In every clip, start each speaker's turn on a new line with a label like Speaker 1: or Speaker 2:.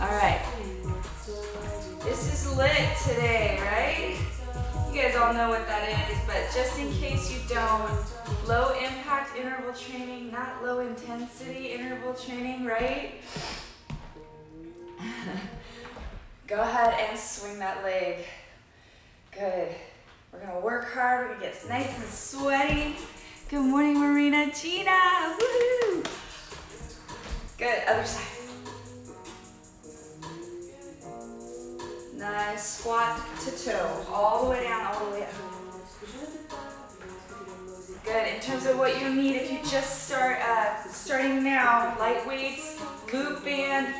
Speaker 1: All right. This is LIIT today, right? You guys all know what that is, but just in case you don't, low impact interval training, not low intensity interval training, right? Go ahead and swing that leg. Good. We're gonna work hard, we're gonna get nice and sweaty. Good morning, Marina Gina. Woohoo! Good, other side. Nice, squat to toe, all the way down, all the way up. Good, in terms of what you need, if you just start, uh, starting now, light weights, loop band,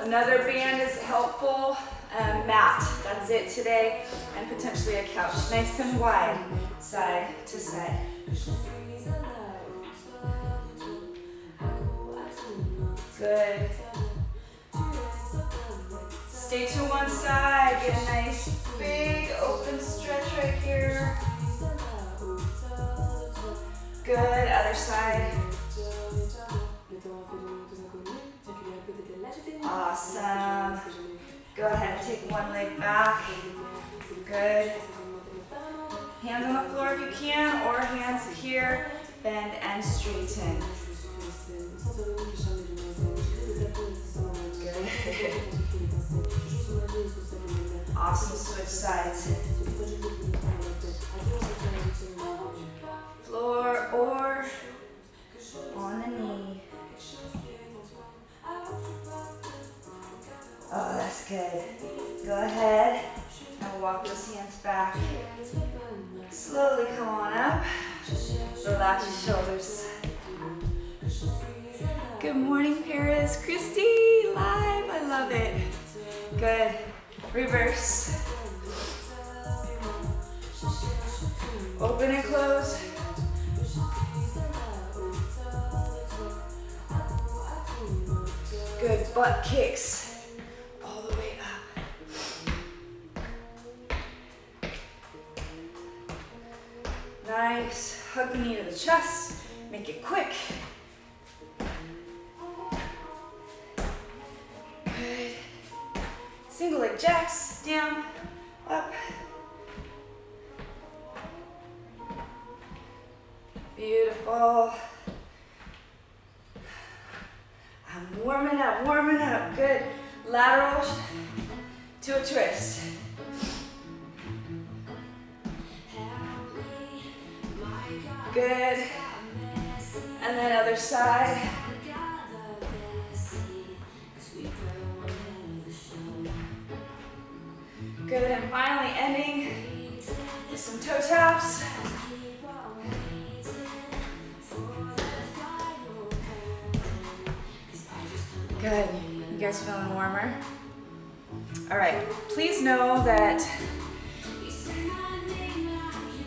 Speaker 1: another band is helpful, um, mat, that's it today, and potentially a couch, nice and wide, side to side. Good. Stay to one side. Get a nice big open stretch right here. Good. Other side. Awesome. Go ahead and take one leg back. Good. Hands on the floor if you can, or hands here. Bend and straighten. Good. Awesome, switch sides. Floor or on the knee. Oh, that's good. Go ahead and walk those hands back. Slowly come on up. Relax your shoulders. Good morning, Paris. Christy, live. I love it. Good. Reverse. Open and close. Good. Butt kicks all the way up. Nice. Hug the knee to the chest. Make it quick. Single leg jacks, down, up. Beautiful. I'm warming up, warming up. Good. Lateral to a twist. Good. And then other side. Good, and finally ending with some toe taps. Good, you guys feeling warmer? All right, please know that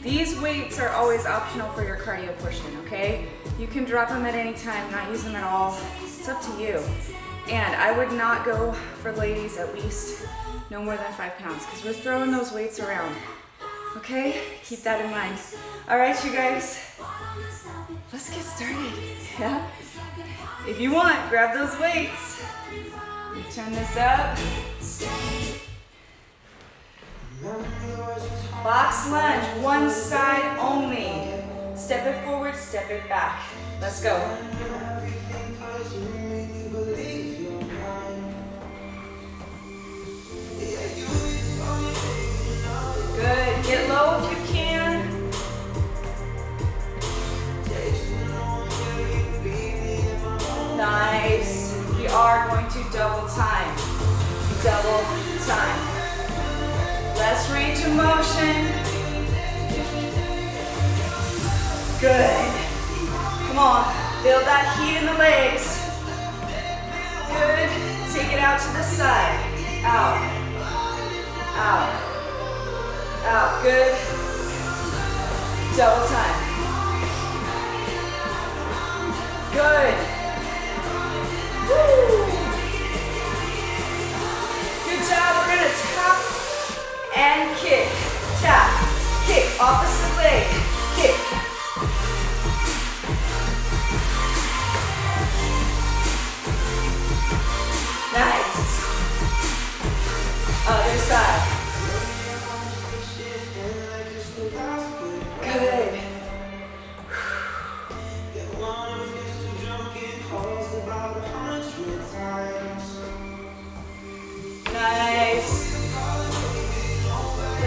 Speaker 1: these weights are always optional for your cardio portion, okay? You can drop them at any time, not use them at all. It's up to you. And I would not go for ladies at least no more than five pounds because we're throwing those weights around. Okay? Keep that in mind. All right, you guys. Let's get started. Yeah? If you want, grab those weights. Turn this up. Box lunge, one side only. Step it forward, step it back. Let's go. Good. Get low if you can. Nice. We are going to double time. Double time. Less range of motion. Good. Come on. Build that heat in the legs. Good. Take it out to the side. Out. Out. Out. Good. Double time. Good. Woo. Good job. We're to tap and kick. Tap. Kick. Opposite leg. Kick. Nice.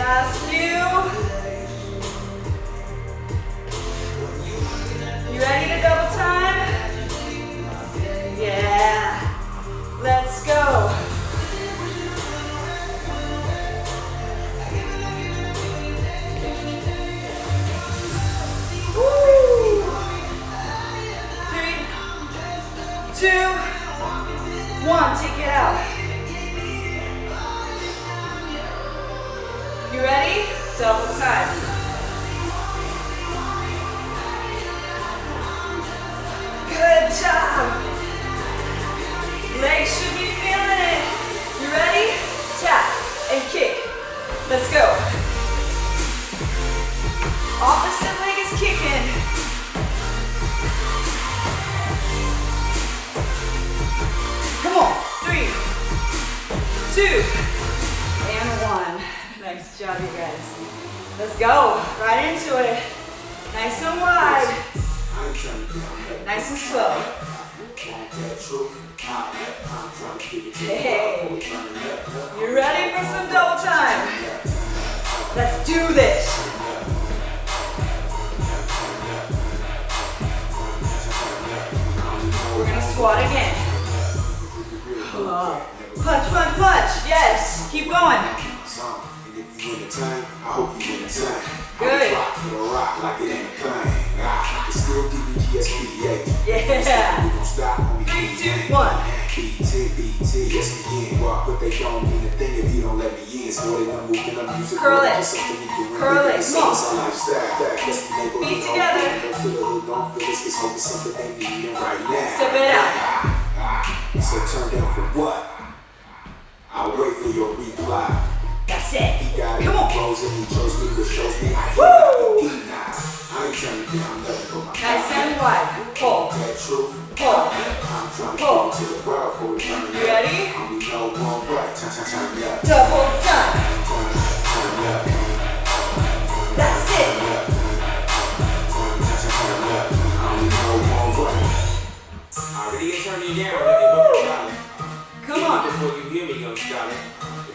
Speaker 2: Last. You ready to double Let's go. Right into it. Nice and wide. Nice and slow. Hey. You ready for some double time? Let's do this. We're gonna squat again. Punch, punch, punch. Yes. Keep going. Good. Yeah. Three, two, one. Curl it. Curl it. Come on. Feet together. Step it out.
Speaker 1: So turn down for what? I'll wait for your reply.
Speaker 2: That's it.
Speaker 1: He got it,
Speaker 2: Come on.
Speaker 1: he blows it, he shows me, but shows me I
Speaker 2: Woo!
Speaker 1: can't eat now. I ain't turning down nothing but my
Speaker 2: Nice and wide. Pull.
Speaker 1: that truth.
Speaker 2: Pull.
Speaker 1: I'm trying to
Speaker 2: Pull.
Speaker 1: get to the world for it turn
Speaker 2: You ready?
Speaker 1: I only know one way. Turn, turn, turn up.
Speaker 2: Double time.
Speaker 1: Turn, turn up.
Speaker 2: That's it.
Speaker 1: Up. I only know one way.
Speaker 3: Already ain't turning you down, let me look solid.
Speaker 2: Come on.
Speaker 3: Before you hear me, young scholar.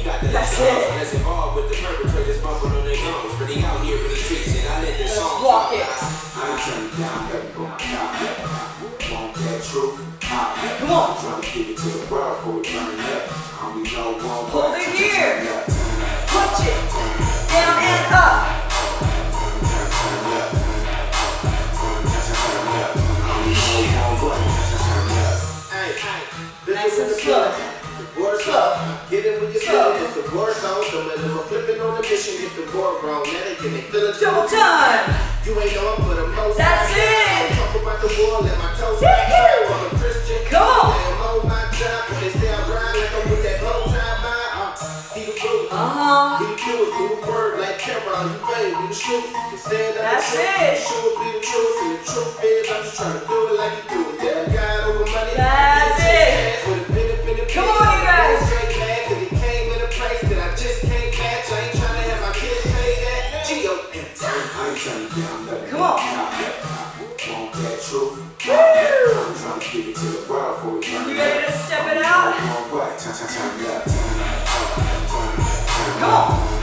Speaker 3: he got the
Speaker 2: That's
Speaker 3: last
Speaker 2: it.
Speaker 3: So that's involved with the perpetrators bumping on their gums. Really out here streets, and I let this
Speaker 2: Let's
Speaker 3: song
Speaker 2: walk it.
Speaker 1: I ain't turning down but my God. Want that truth?
Speaker 2: Come on.
Speaker 1: I'm trying to give it to the world for it turn up. Only know one.
Speaker 2: Hold it here.
Speaker 1: up.
Speaker 2: Punch it. Down and up.
Speaker 4: Hey,
Speaker 2: Nice and slow.
Speaker 4: the
Speaker 2: Slow.
Speaker 4: song. Get it when you it. It's the board song. So let them flipping on the mission. Get the board wrong. Now they can they feel it.
Speaker 2: Double time.
Speaker 4: You ain't know I'm for the most.
Speaker 2: That's it.
Speaker 4: Talk about the war. Let my toes. I'm a Christian.
Speaker 2: Come on.
Speaker 4: Damn, on my job. But they say I ride like I'm with that bow tie by. Uh, he the blue.
Speaker 2: Uh-huh.
Speaker 4: Be the truth, move word like Cameron, you fame, be the truth. You said that
Speaker 2: That's it.
Speaker 4: you should be the truth, and the truth is I'm just trying to do it like you do it.
Speaker 2: Come on.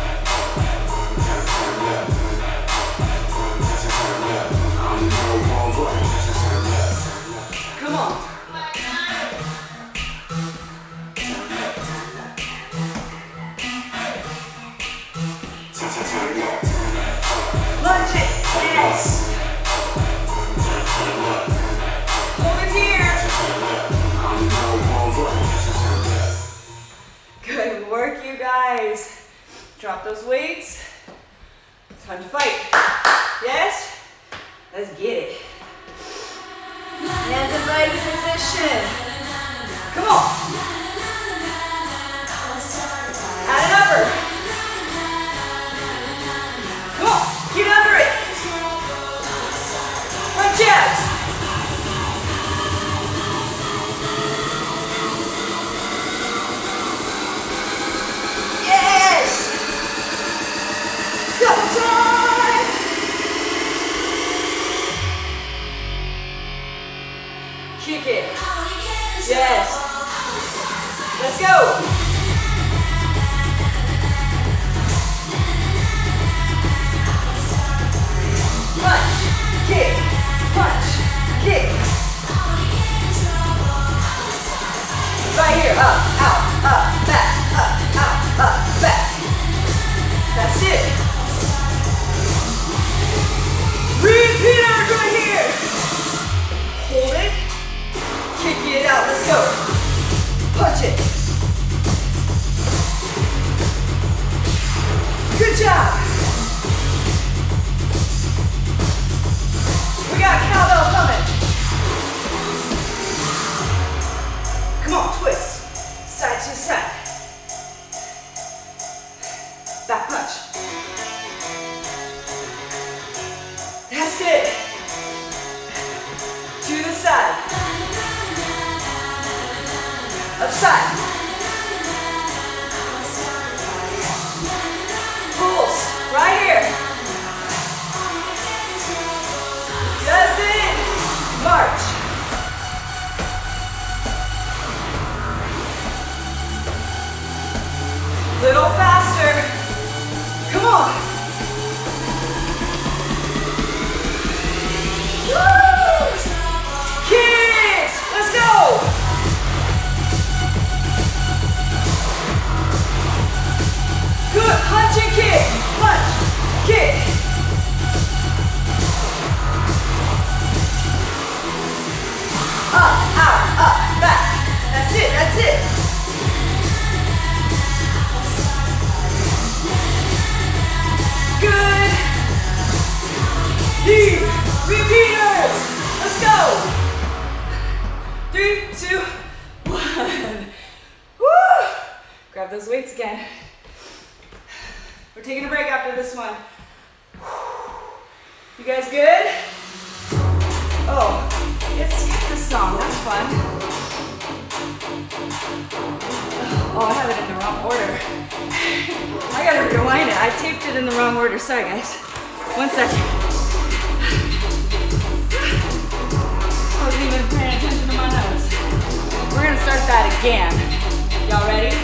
Speaker 2: Guys. Drop those weights. Time to fight. Yes? Let's get it. Hands in leg position. Come on. Add an upper. Kick it. Yes. Let's
Speaker 1: go. Punch, kick, punch, kick. Right here, up, out, up, back, up, out, up, back. That's it. Repeat. Go. Punch it. Good job. We got cowbell coming. Come on, twist. Side to side. Upside. Go. Three, two, one. Woo! Grab those weights again. We're taking a break after this one. You guys good? Oh, it skipped the song. That's fun. Oh, I have it in the wrong order. I gotta rewind it. I taped it in the wrong order. Sorry, guys. One second. Wasn't even paying attention to my notes. We're gonna start that again. Y'all ready?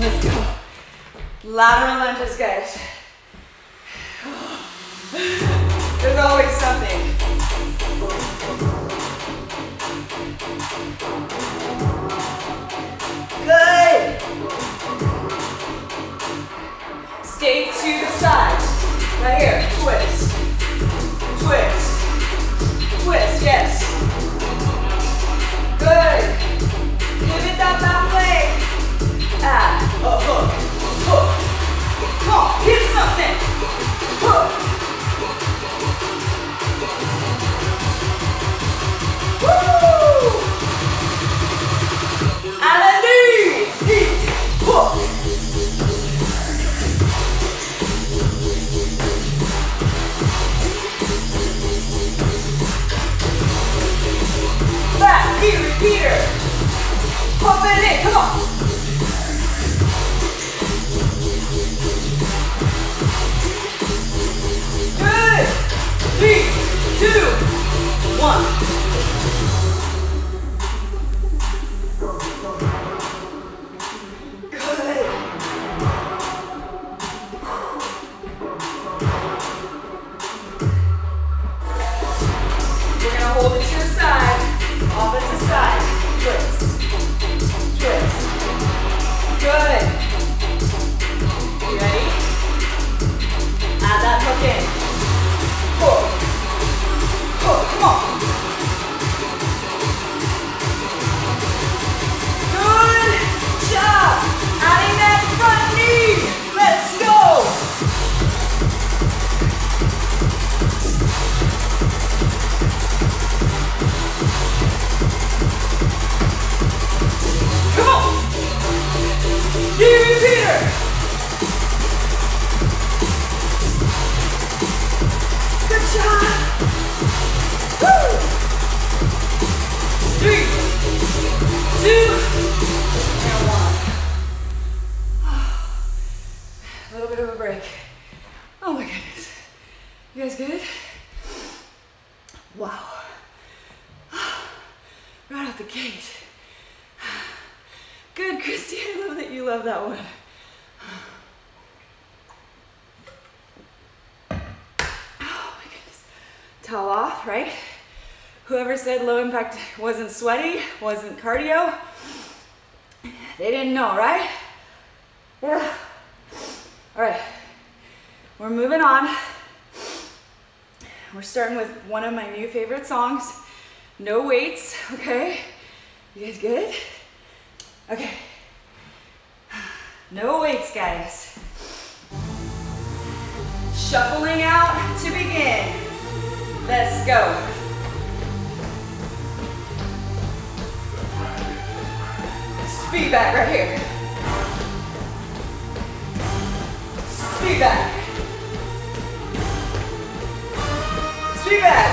Speaker 1: Let's go. Lateral lunges, guys. There's always something. Good. Stay to the side. Right here. Twist. Twist. Twist. Yes. Good. Pivot that back leg. Ah. A hook. Hook. Come on. Hit something. Hook. Woo! Peter, Peter. Pump it in, come on. Good. Three, two, one. Impact wasn't sweaty, wasn't cardio,
Speaker 5: They didn't know, right? All right, we're moving on. We're starting with one of my new favorite songs, No Weights, okay? You guys good? Okay. No weights, guys. Shuffling out to begin. Let's go. Speed bag right here. Speed bag. Speed bag.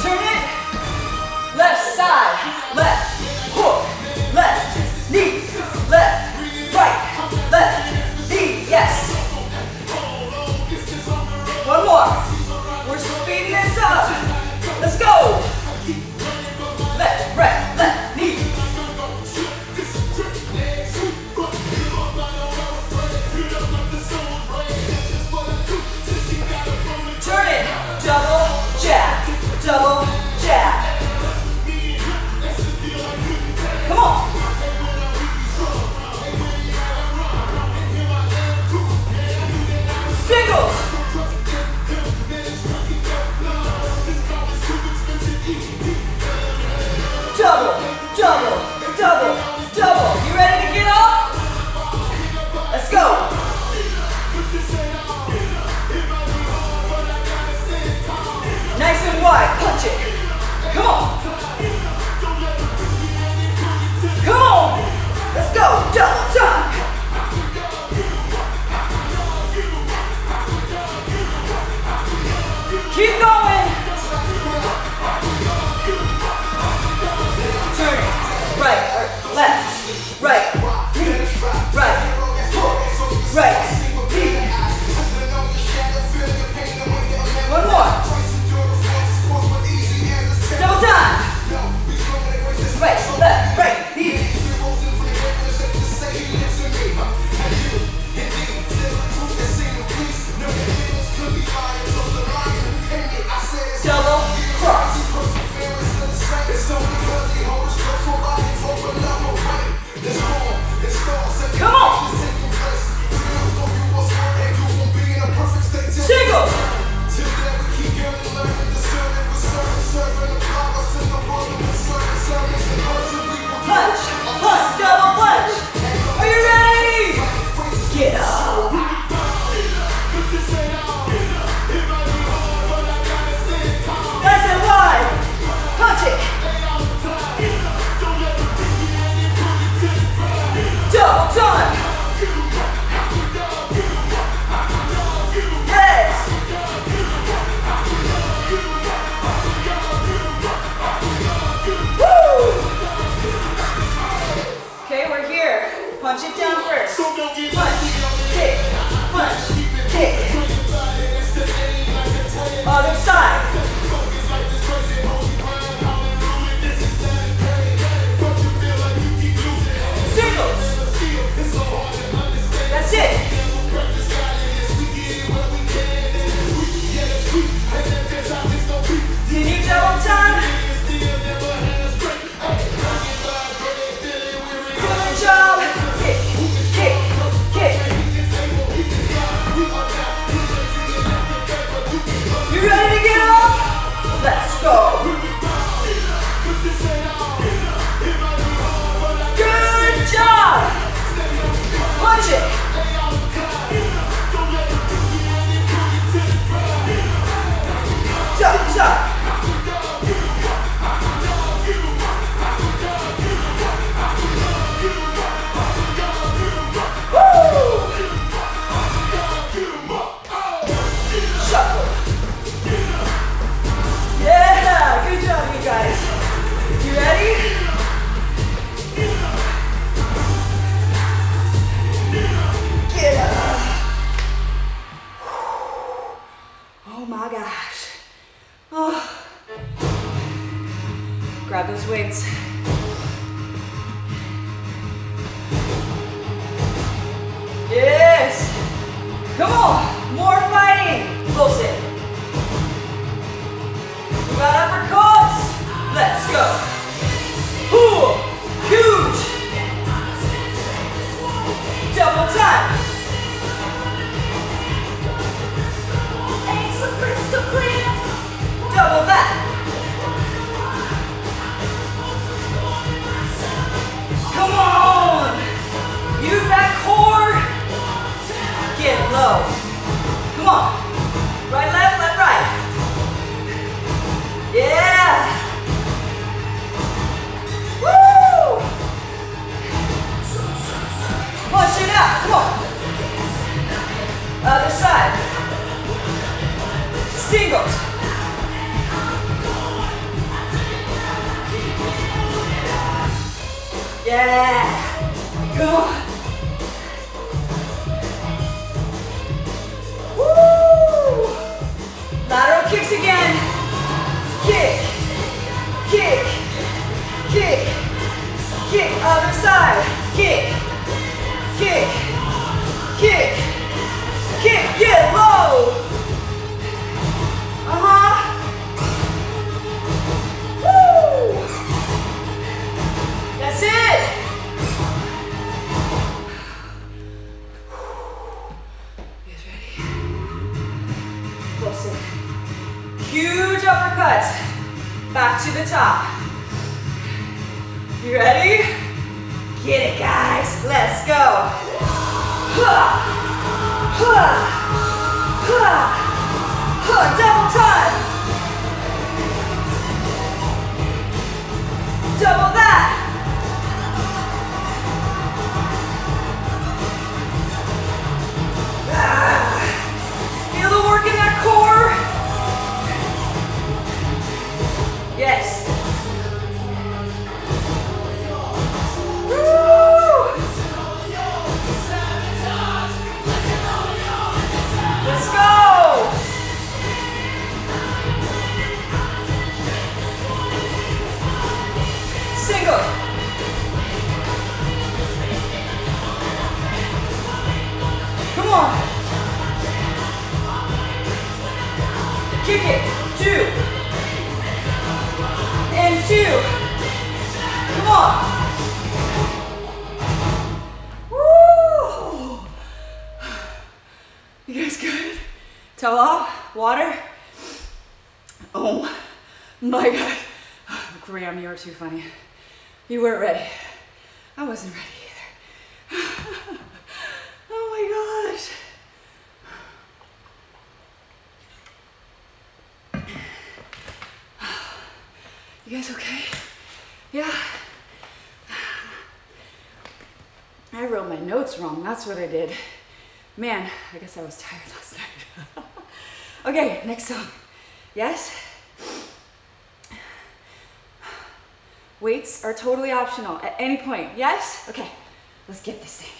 Speaker 5: Turn it. Left side. Left. Hook. Left. Knee. Left. Right. Left. Knee. Yes. One more. We're speeding this up. Let's go. Left, right, left, Double jab. Come on. Singles. Double, double, double, double. You ready to get up? Let's go. Nice and wide. Punch it. Come on.
Speaker 1: Low. Come on. Right, left, left, right. Yeah. Woo! Push it out. Come on. Other side. Singles. Yeah. Come on. Kick. Kick. Kick. Other side. Kick. Kick. Kick. Kick. Get low. Uh-huh. Woo! That's it. You guys ready? Close in. Huge uppercuts. To the top. You ready? Get it, guys. Let's go. Double time. Double that. Ah. Feel the work in that core. Yes. Woo! Too funny. You weren't ready. I wasn't ready either. oh my gosh. You guys okay? Yeah. I wrote my notes wrong. That's what I did. Man, I guess I was tired last night. okay, next song. Yes? Weights are totally optional at any point. Yes? Okay, let's get this thing.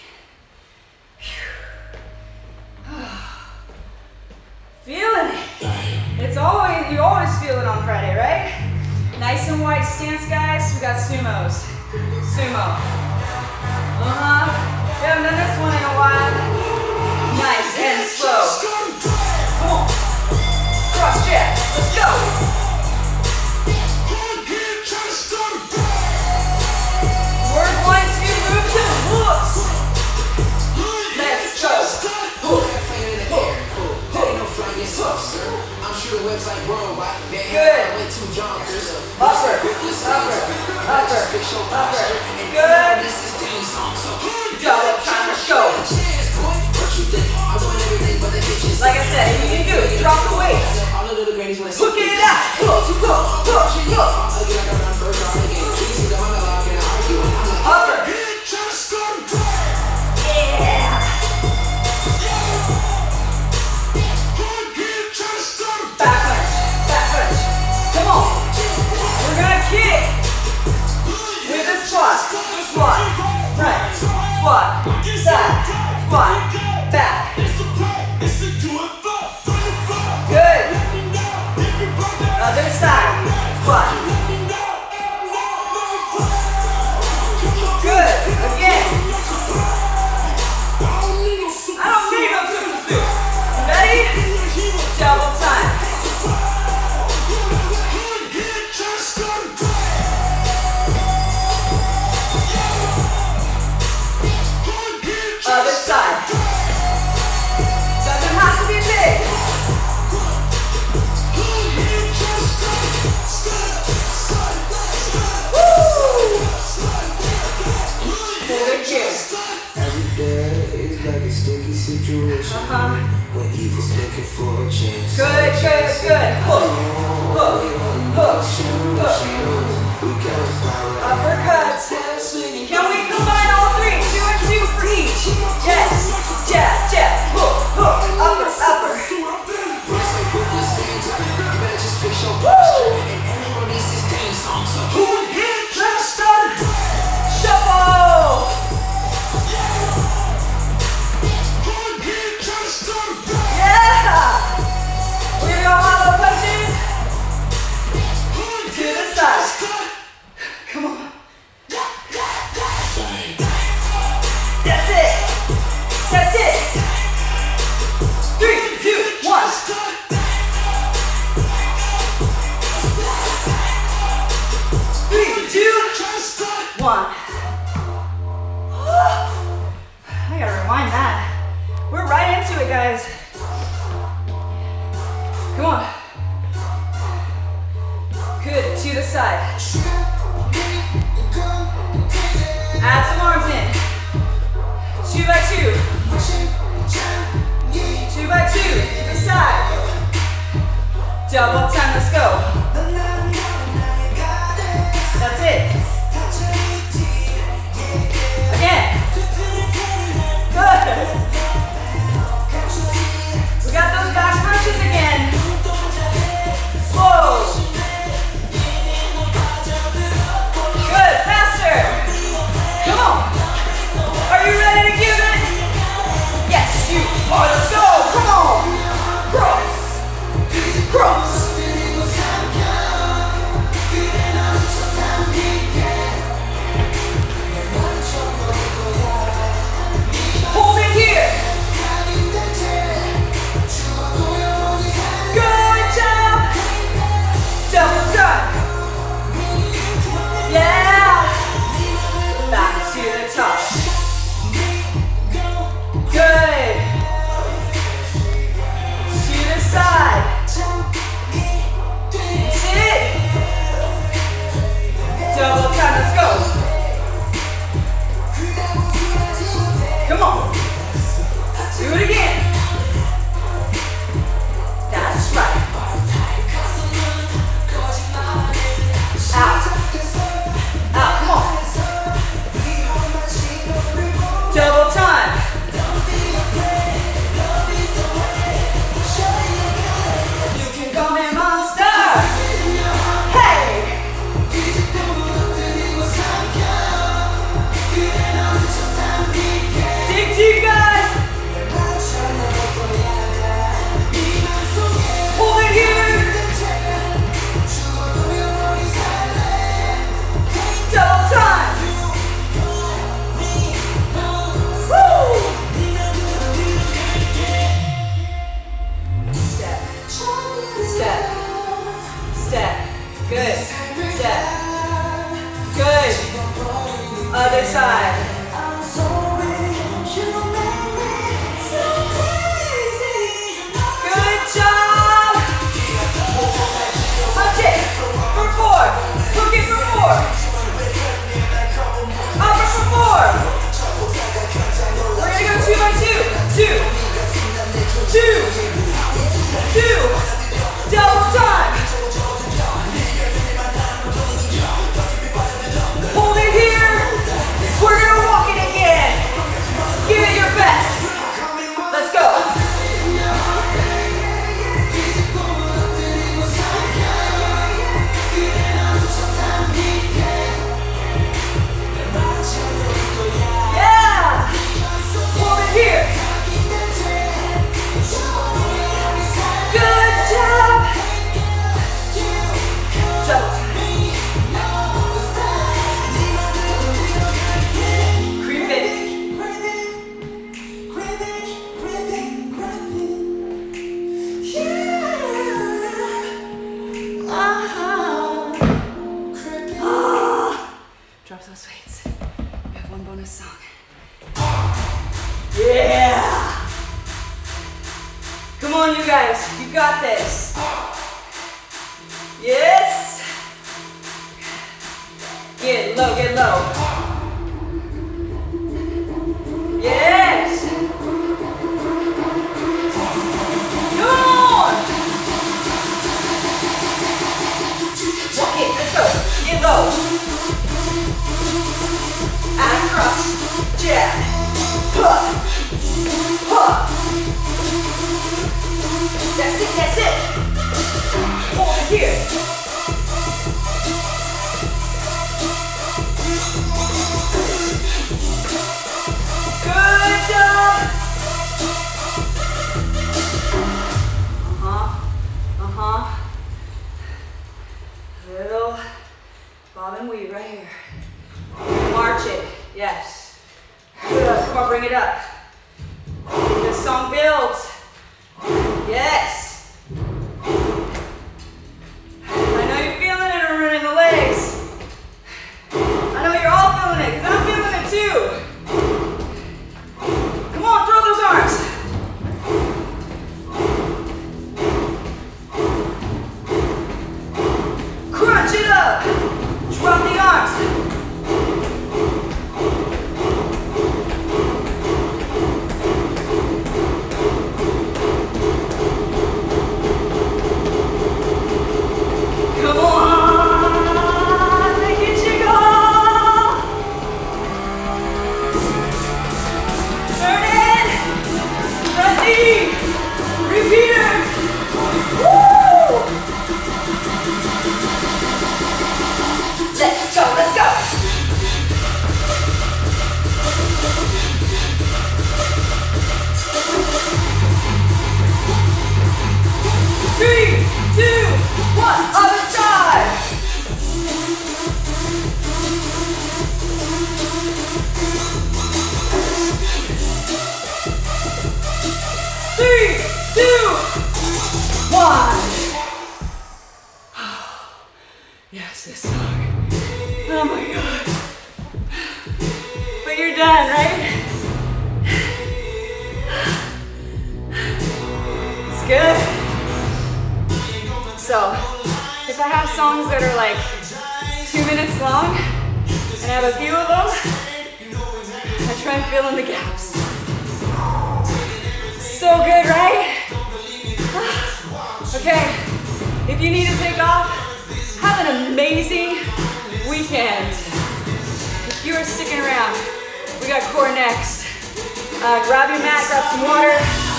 Speaker 1: Feeling it. It's always, you always feel it on Friday, right? Nice and wide stance, guys. We got sumos. Sumo. Uh-huh. We haven't done this one in a while. Nice and slow. Come on. Cross check. Let's go. Move to hooks. Let's go. Good. Upper, upper, upper, upper. Good. Double time, let's go. Like I said, you can do. Drop the weights. Hook it out. Hook, hook, hook, hook. Good, good, good. Hook, hook, hook, hook. Uppercuts. I have songs that are like two minutes long, and I have a few of them, I try and fill in the gaps. So good, right? Okay, if you need to take off, have an amazing weekend. If you are sticking around, we got core next. Uh, grab your mat, grab some water.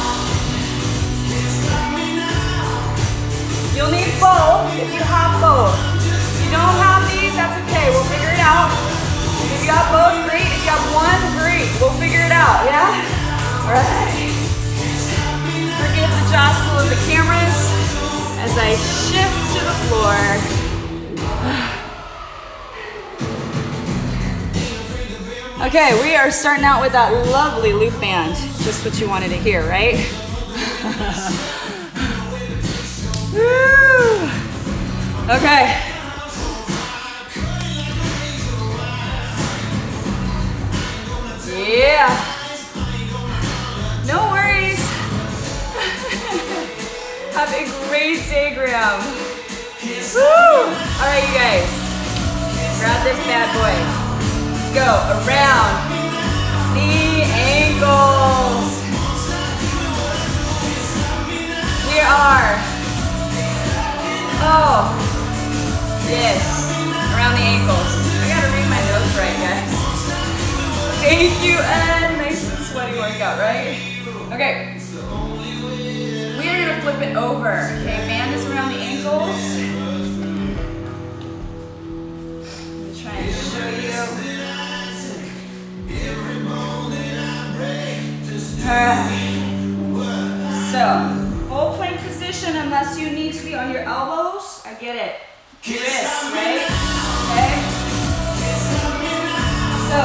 Speaker 1: You'll need both if you have both. If you don't have these, that's okay. We'll figure it out. If you got both, great. If you have one, great. We'll figure it out, yeah? All right. Forgive the jostle of the cameras as I shift to the floor. Okay, we are starting out with that lovely loop band. Just what you wanted to hear, right? Woo! Okay. Yeah. No worries. Have a great day, Graham. Woo! All right, you guys. Grab this bad boy. Let's go around the ankles. We are. Oh. Yes. Around the ankles. I gotta read my notes right, guys. Thank you, Ed. Nice and sweaty workout, right? Okay. We are gonna flip it over. Okay, band is around the ankles. Get it. Wrists, right? Okay. So,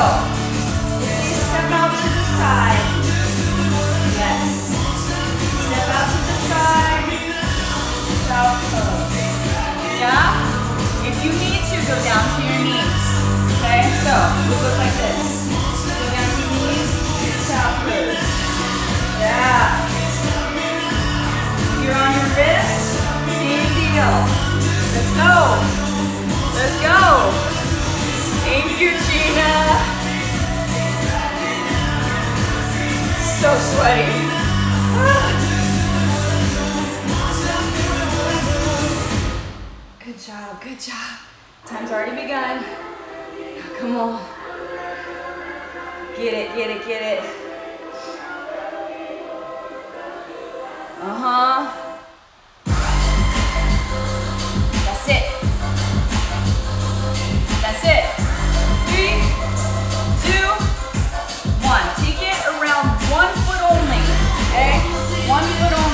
Speaker 1: please step out to the side. Yes. Step out to the side. South pose. Yeah? If you need to, go down to your knees. Okay? So, we look like this. Go down to your knees. South pose. Yeah. You're on your wrist, same deal. Let's go. Let's go. Thank you, Gina. So sweaty. Good job, good job. Time's already begun. Come on. Get it, get it, get it. Uh-huh. One foot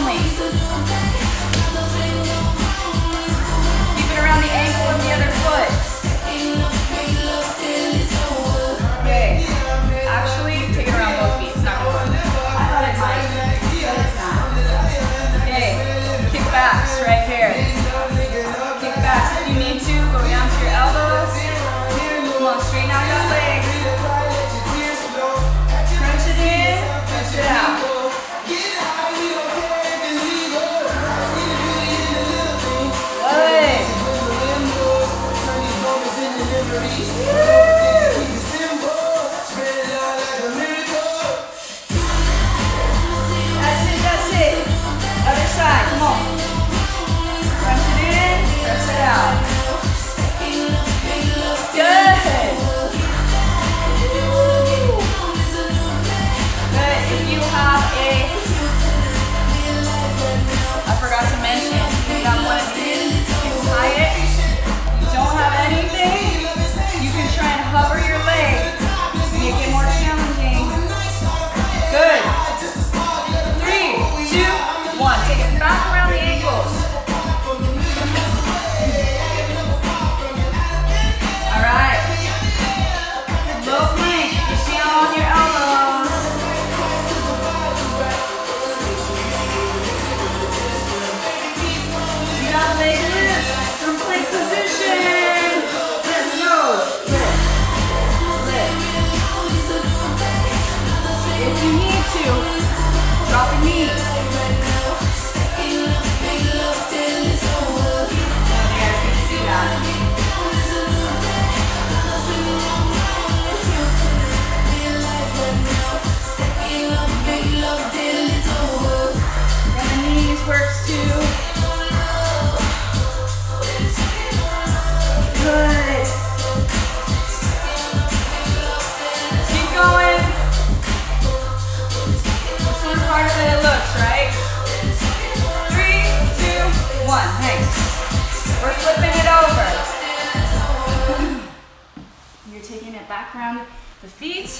Speaker 1: You're taking it back around the feet.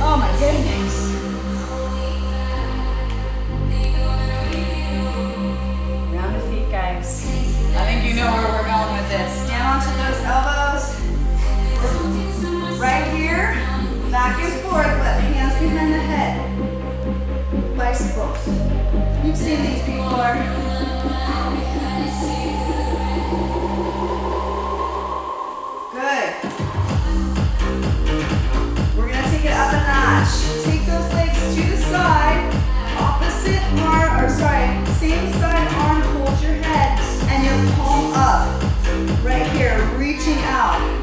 Speaker 1: Oh my goodness. Round the feet, guys. I think you know where we're going with this. Stand onto those elbows. Right here, back and forth, but hands behind the head. Bicycles. You've seen these before. Take those legs to the side. Opposite arm, or sorry, same side arm holds your head and your palm up. Right here, reaching out.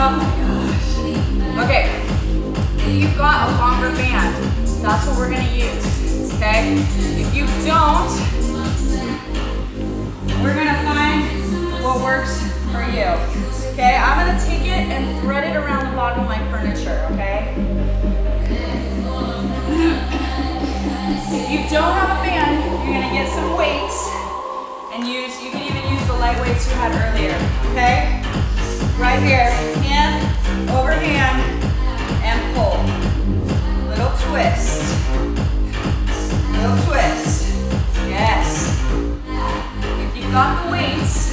Speaker 1: Oh my gosh. Okay. You've got a longer band, that's what we're gonna use. Okay? If you don't, we're gonna find what works for you. Okay, I'm gonna take it and thread it around the bottom of my furniture, okay? If you don't have a band, you're gonna get some weights and use, you can even use the light weights you had earlier, okay? Right here, hand over hand and pull. Little twist. Little twist. Yes. If you've got the weights,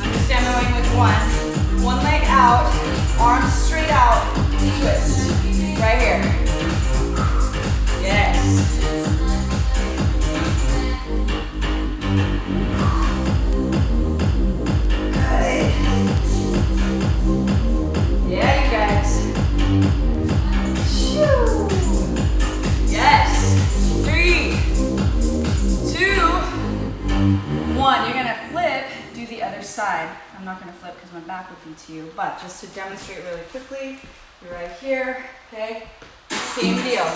Speaker 1: I'm just demoing with one. One leg out, arms straight out, twist. Right here. Yes. One, you're gonna flip, do the other side. I'm not gonna flip because my back would be to you, but just to demonstrate really quickly, you're right here, okay? Same deal.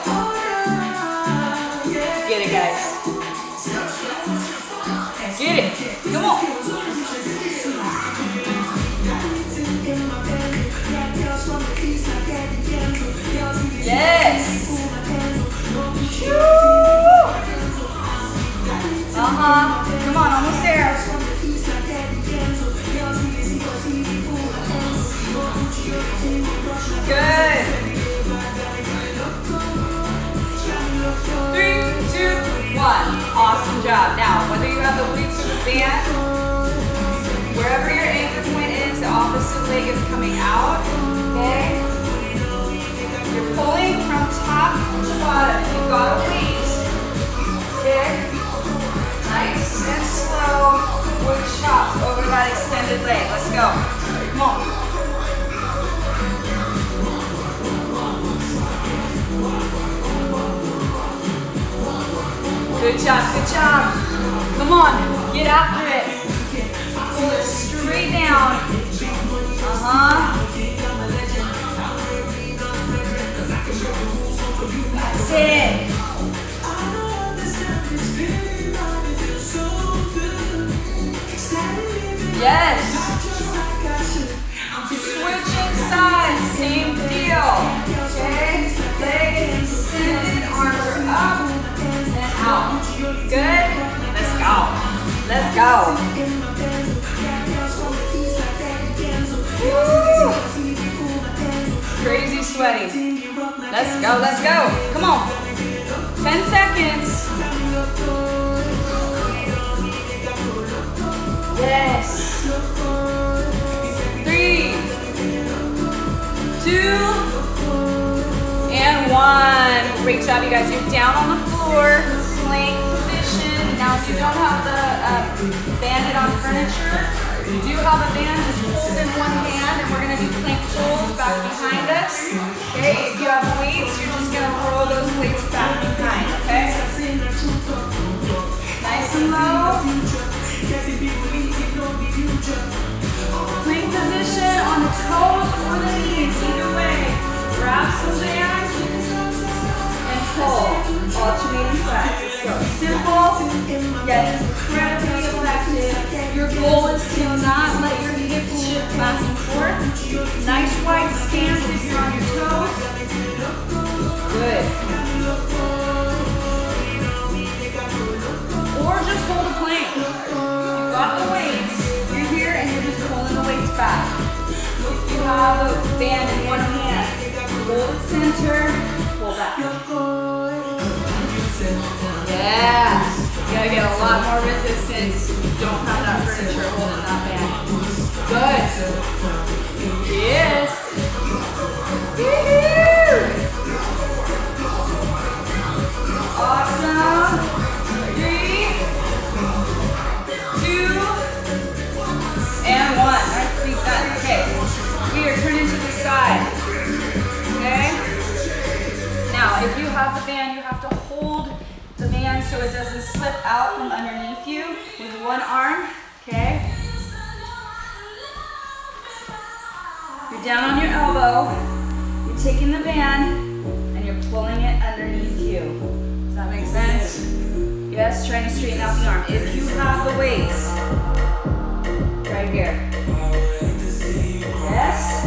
Speaker 1: Get it, guys. Get it. Come on. Yes. Uh-huh. Come on, almost there. Good. Three, two, one. Awesome job. Now, whether you have the weights or the band, wherever your anchor point is, the opposite leg is coming out. Okay? You're pulling from top to bottom. You've got a weight. Slow with chops over that extended leg. Let's go. Come on. Good job, good job. Come on, get after it. Pull it straight down. Uh-huh. That's it. Yes. Switching sides, same deal. Okay, leg extended, arms are up and out. Good. Let's go. Let's go. Woo. Crazy sweaty. Let's go. Let's go. Come on. Ten seconds. Yes. Two, and one. Great job, you guys. You're down on the floor, plank position. Now, if you don't have the uh, banded on furniture, you do have a band, just hold in one hand, and we're gonna do plank pulls back behind us. Okay, if you have weights, you're just gonna roll those weights back behind, okay? Nice and low. You band in one hand, hold center, pull back. Yeah. You gotta get a lot more resistance. Don't have that furniture holding that band. Good. Yes. Woo-hoo. Have the band, you have to hold the band so it doesn't slip out from underneath you with one arm. Okay? You're down on your elbow. You're taking the band and you're pulling it underneath you. Does that make sense? Yes, trying to straighten out the arm. If you have the weights, right here. Yes.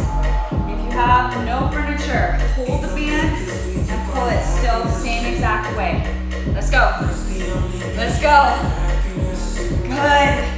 Speaker 1: If you have no furniture, hold the band and pull it still the same exact way. Let's go. Let's go. Good.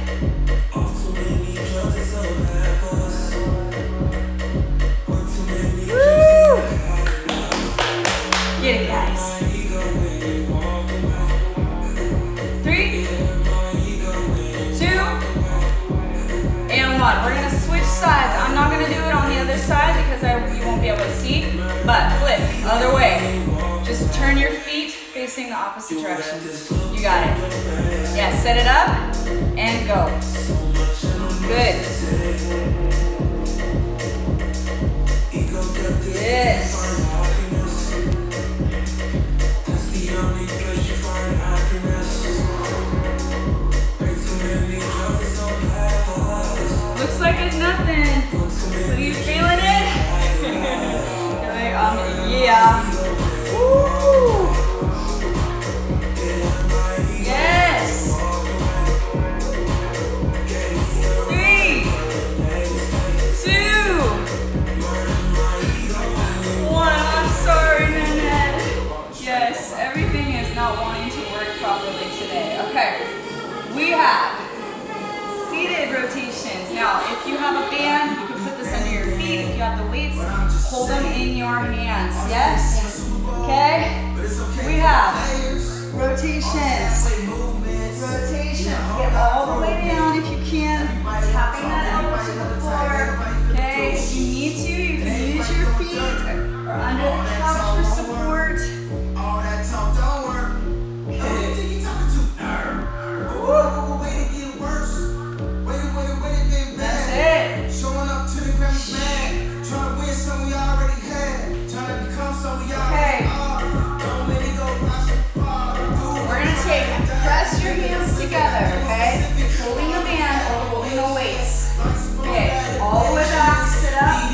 Speaker 5: Okay? Holding the band or holding the weights. Okay, all the way back, sit up,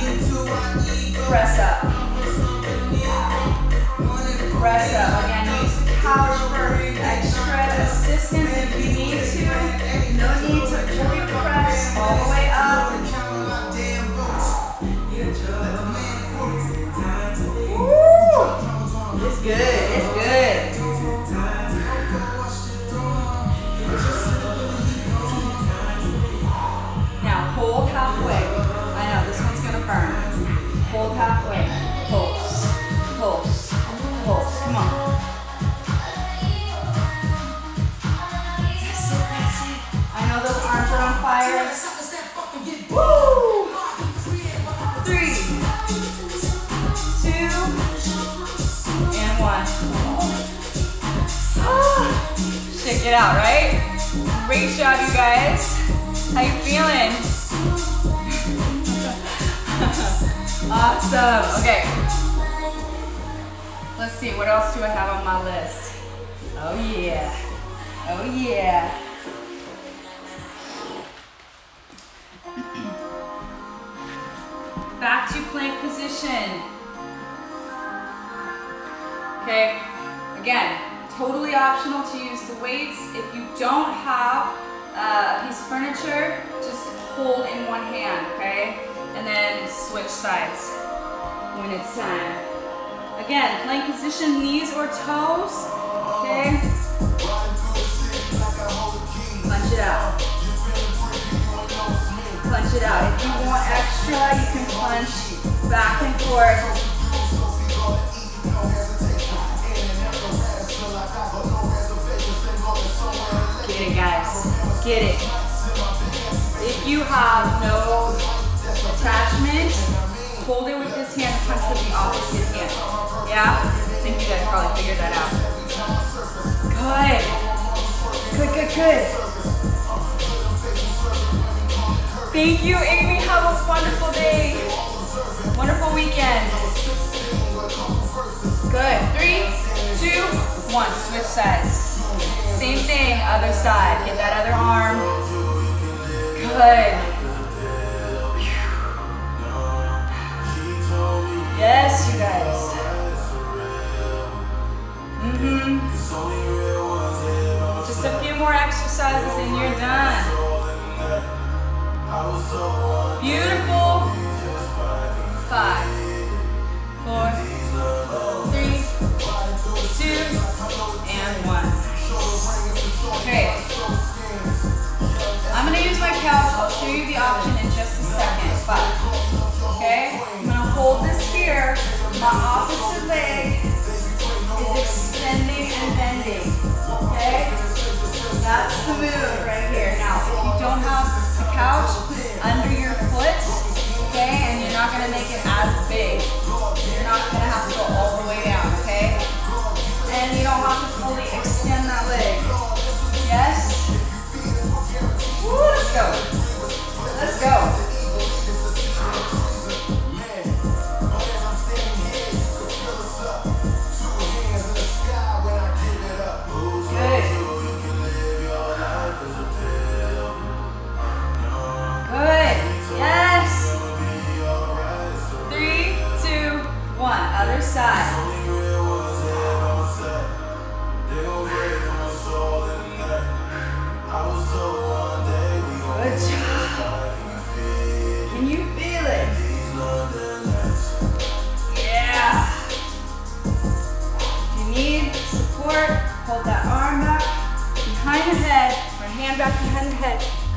Speaker 5: press up. Press up. Again, use couch for extra assistance if you need to. No need to fully press all the way up. Woo! It's good. Halfway. Pulse. Pulse. Pulse. Come on. That's it, that's it. I know those arms are on fire. Woo! Three, two, and one. Ah, Shake it out, right? Great job, you guys. How you feeling? Awesome. Okay. Let's see, what else do I have on my list? Oh yeah. Oh yeah. Back to plank position. Okay, again, totally optional to use the weights. If you don't have uh, a piece of furniture, just hold in one hand, okay? Switch sides when it's time. Again, plank position, knees or toes, okay? Punch it out. Punch it out. If you want extra, you can punch back and forth. Get it, guys. Get it. If you have no attachment, hold it with this hand punch with the opposite hand. Yeah? I think you guys probably figured that out. Good. Good, good, good. Thank you, Amy. Have a wonderful day. Wonderful weekend. Good. Three, two, one. Switch sides. Same thing, other side. Get that other arm. Good. Yes, you guys. Mm-hmm. Just a few more exercises and you're done. Beautiful. Five, four, three, two, and one. Okay. I'm gonna use my couch. I'll show you the option in just a second. But okay, I'm gonna hold this here. My opposite leg is extending and bending. Okay? That's the move right here. Now, if you don't have a couch, under your foot, okay? And you're not gonna make it as big. You're not gonna have to go all the way down, okay? And you don't have to fully extend that leg. Yes? Woo, let's go.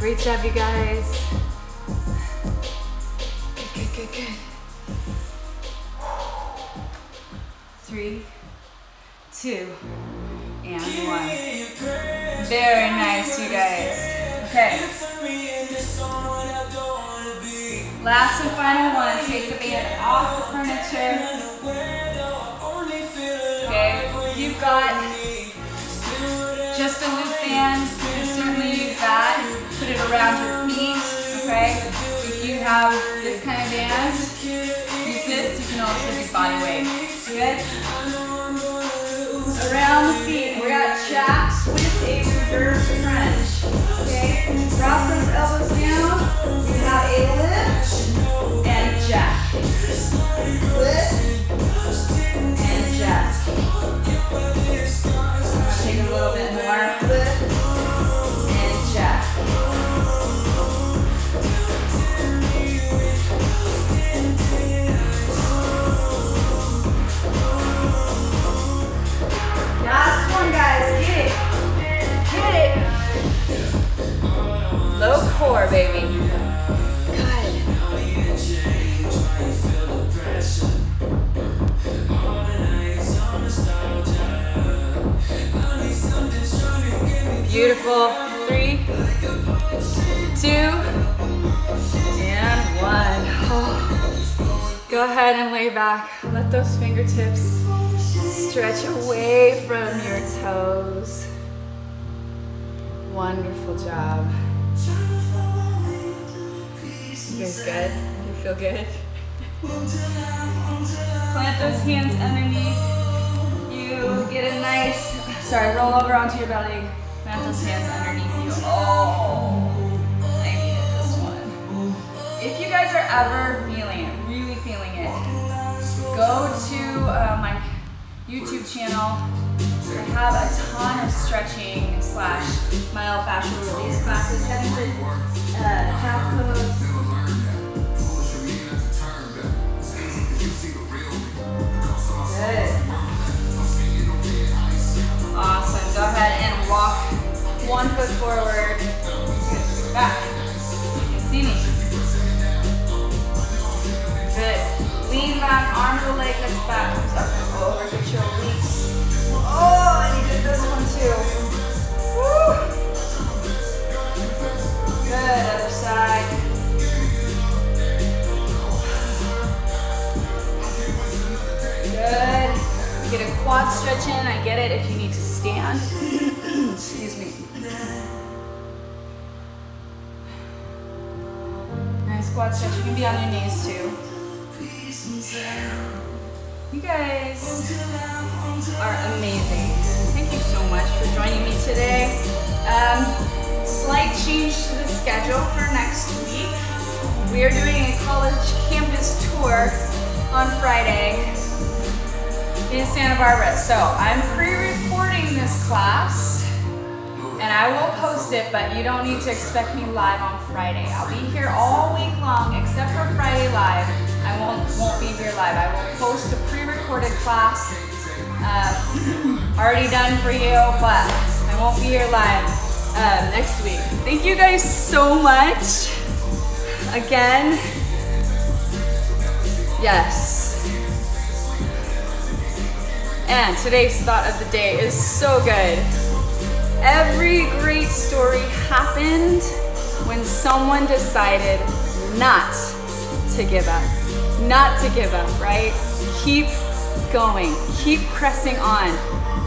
Speaker 1: Great job, you guys. Good, good, good, good. Three, two, and one. Very nice, you guys. Okay. Last and final one. Take the band off the furniture. Okay. You've got just a loop band. Around your feet. Okay. If you have this kind of band, use this. You can also do body weight. Good. Around the feet. We got jacks with a reverse crunch. Okay. Drop those elbows down. You have a lift and jack. Back. Let those fingertips stretch away from your toes. Wonderful job. You guys good? You feel good? Plant those hands underneath. You get a nice, sorry, roll over onto your belly. Plant those hands underneath you. Oh, I needed this one. If you guys are ever feeling go to uh, my YouTube channel. I have a ton of stretching slash myofascial release classes. Head into uh, half pose. Good. Awesome. Go ahead and walk one foot forward. Back. Back, arm to leg that's back. Comes up and over. Get your obliques. Oh, I needed this one too. Woo. Good. Other side. Good. Get a quad stretch in. I get it if you need to stand. Excuse me. Nice quad stretch. You can be on your knees. You guys are amazing. Thank you so much for joining me today. Um, slight change to the schedule for next week. We are doing a college campus tour on Friday in Santa Barbara. So I'm pre-recording this class and I will post it, but you don't need to expect me live on Friday. I'll be here all week long except for Friday live. I won't, won't be here live. I will post a pre-recorded class uh, already done for you, but I won't be here live um, next week. Thank you guys so much. Again, yes. And today's thought of the day is so good. Every great story happened when someone decided not to give up. Not to give up, right? Keep going. Keep pressing on.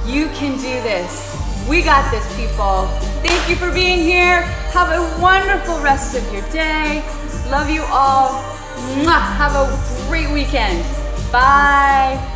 Speaker 1: You can do this. We got this, people. Thank you for being here. Have a wonderful rest of your day. Love you all. Have a great weekend. Bye.